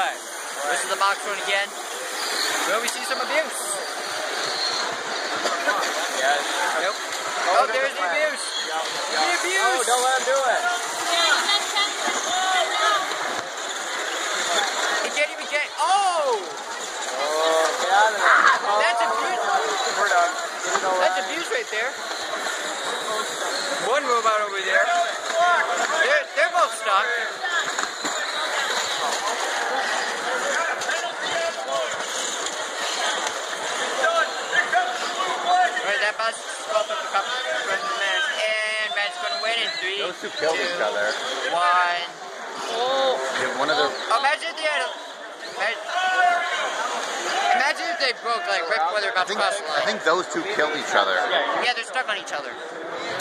Right. This is the box one again. Where we see some abuse. Nope. Oh, oh there's the abuse. The abuse. Oh, don't let him do it. He can't even get. Oh, Oh, get out of there. Oh, that's abuse. We're done. Give it away. That's abuse right there. One robot over there. They're, they're both stuck. Right, that bus both of the cup from the match, and Matt's gonna win in three. Those two killed each other. One. Oh, Yeah, one of the imagine if they had a. Imagine, imagine if they broke like right before they're I about to cross the I think those two killed each other. Yeah, they're stuck on each other.